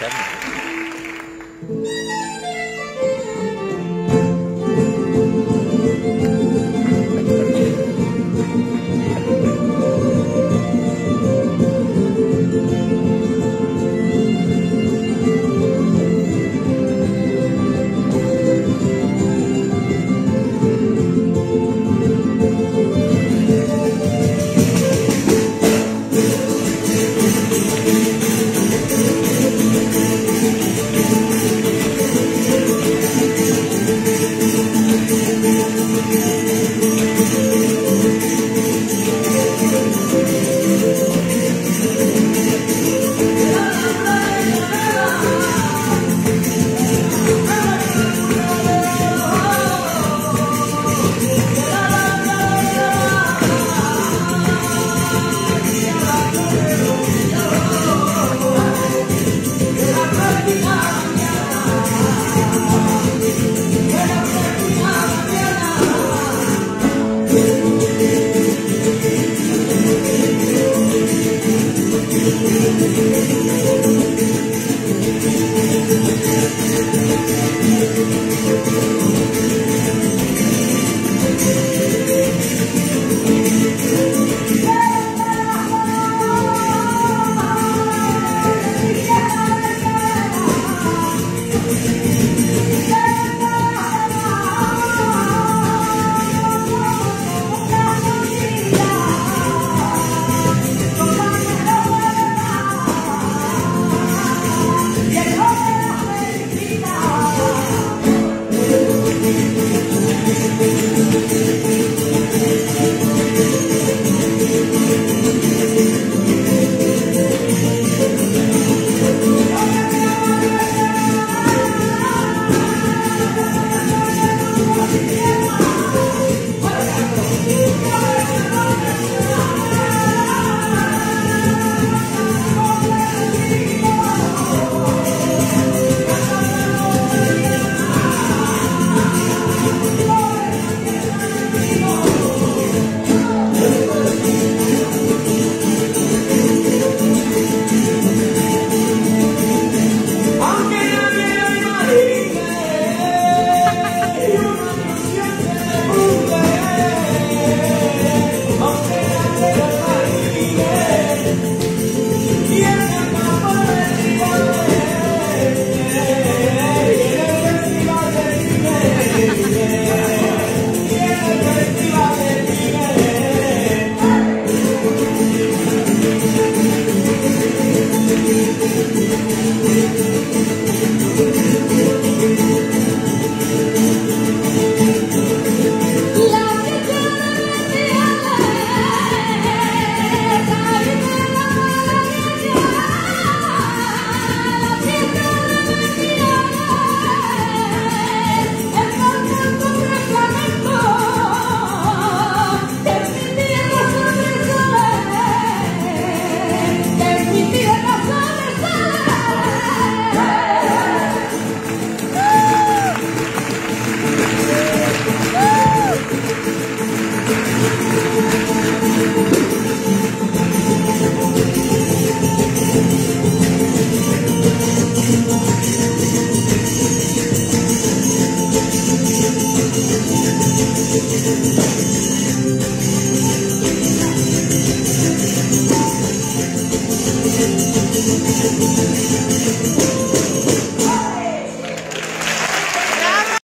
Thanks for.